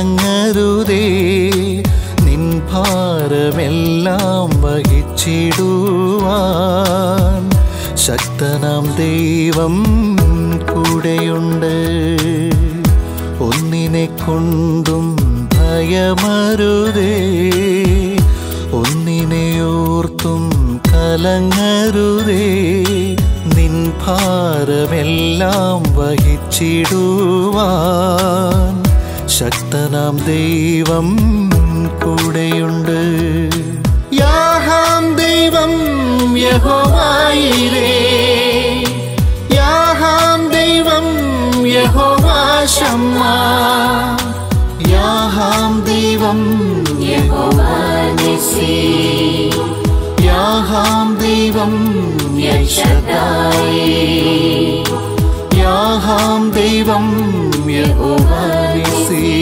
കലങ്ങരുതേ നിൻ ഭാരമെല്ലാം വഹിച്ചിടുവാൻ ശക്തനാം ദൈവം കൂടെയുണ്ട്. ഒന്നിനെ കൊണ്ടും ഭയമരുതേ ഒന്നിനെയോർത്തും കലങ്ങരുതേ നിൻ ഭാരമെല്ലാം വഹിച്ചിടുവാൻ ശക്തനാം ദൈവം കൂടെയുണ്ട് യാഹാം ദൈവം യഹോവായിരേ യാഹാം ദൈവം യഹോവാശമ്മ യാഹാം ദൈവം യഹോവാനിസി യാഹാം ദൈവം യശദായി യാഹാം ദൈവം യഹോവാനിസി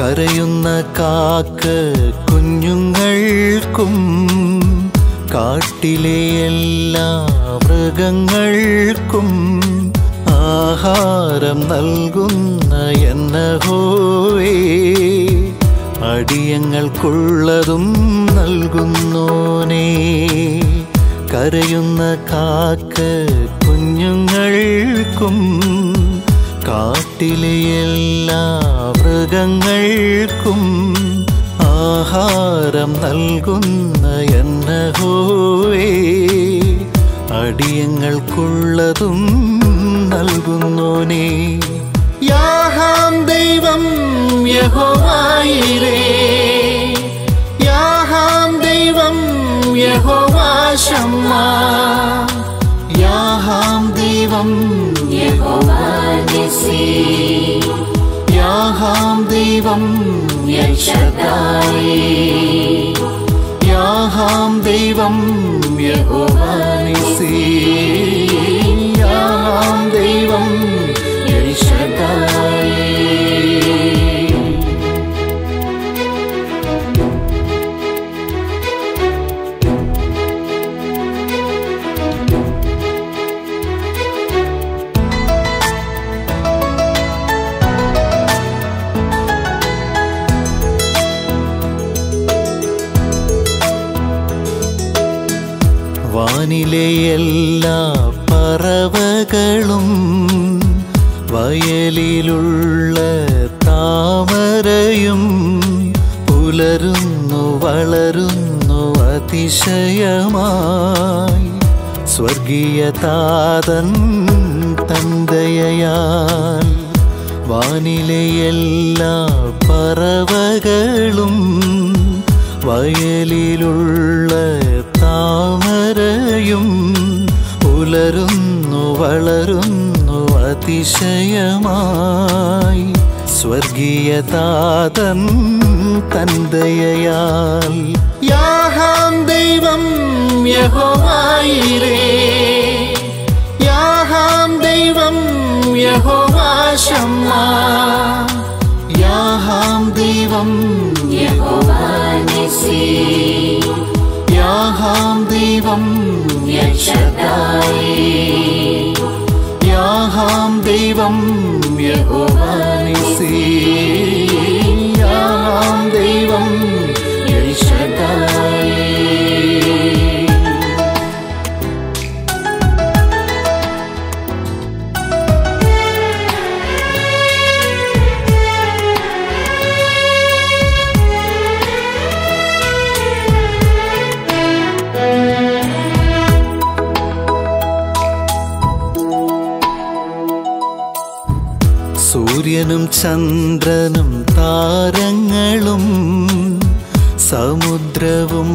കരയുന്ന കാക്ക കുഞ്ഞുങ്ങൾക്കും കാട്ടിലെ എല്ലാ മൃഗങ്ങൾക്കും ആഹാരം നൽകുന്ന എന്നഹോവേ അടിയങ്ങൾക്കുള്ളതും നൽകുന്നോനേ. കരയുന്ന കാക്ക കുഞ്ഞുങ്ങൾക്കും കാട്ടിലെ എല്ലാ മൃഗങ്ങൾക്കും ആഹാരം നൽകുന്ന എന്നഹോവേ. അടിയങ്ങൾക്കുള്ളതും നൽകുന്നോനേ. യാഹാം ദൈവം യഹോവായിരേ യാഹാം ദൈവം യഹോവാശമ്മ याहां देवं यच्छता याहां देवं यानि से എല്ലാ പറവകളും വയലിലുള്ള താമരയും പുലരുന്നു വളരുന്നു അതിശയമായി. സ്വർഗീയ താതൻ തന്തയാൽ വാനിലെ എല്ലാ പറവകളും വയലിലുള്ള താമരയും പുലരുന്നു വളരുന്നു അതിശയമായി. സ്വർഗീയ താതൻ തന്തയാൽ യാഹാം ദൈവം യഹോവായിരേ. യാഹാം ദൈവം യഹോവാശമ്മ. സൂര്യനും ചന്ദ്രനും താരങ്ങളും സമുദ്രവും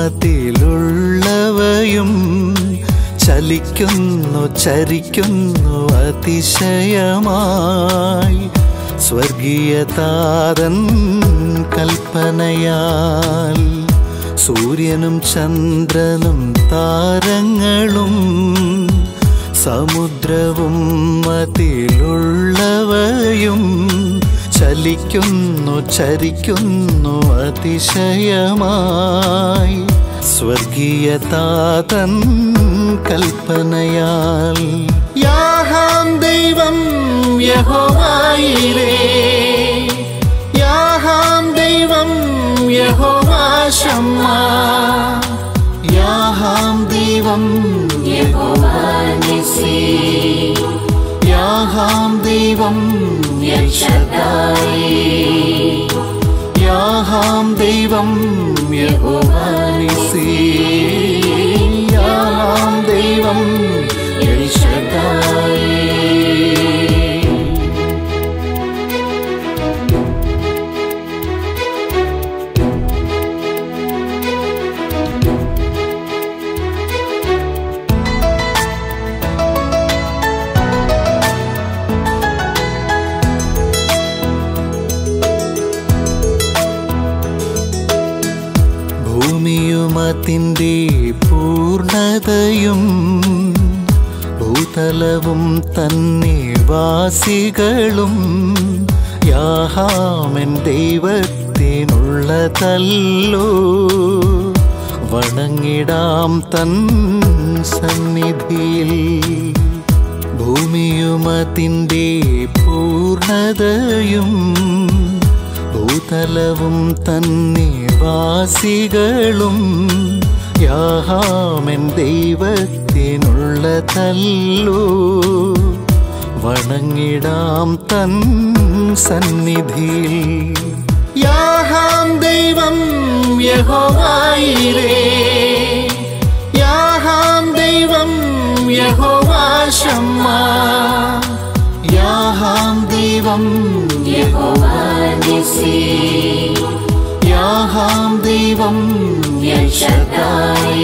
അതിലുള്ളവയും ചലിക്കുന്നു ചരിക്കുന്നു അതിശയമായി. സ്വർഗീയതാതൻ കൽപ്പനയാൽ സൂര്യനും ചന്ദ്രനും താരങ്ങളും സമുദ്രവും അതിലുള്ളവയും ചലിക്കുന്നു ചരിക്കുന്നു അതിശയമായി സ്വർഗീയ താതൻ കൽപ്പനയാൽ യാഹാം ദൈവം യഹോവായിരേ യാഹാം ദൈവം യഹോവാശമ്മ യാഹാം ദൈവം യഹോവാനിസി യാഹാം ्यशता याहां देवं योनिसे याहां देवम् ഭൂമിയുമതിന്റെ പൂർണതയും ഭൂതലവും തന്നെ വാസികളും യാഹാമൻ ദൈവത്തിനുള്ളതല്ലോ. വണങ്ങിടാം തൻ സന്നിധിയിൽ ഭൂമിയുമതിന്റെ പൂർണതയും ഭൂതലവും തന്നെ വാസികളും. ദൈവത്തിനുള്ള തല്ലു. വണങ്ങിടാം തൻ സന്നിധിയിൽ. യാഹാം ദൈവം യഹോവായിരേ യാഹാം ദൈവം യഹോവാശമ്മ യാഹാം ദൈവം याः देवं न्यैषताय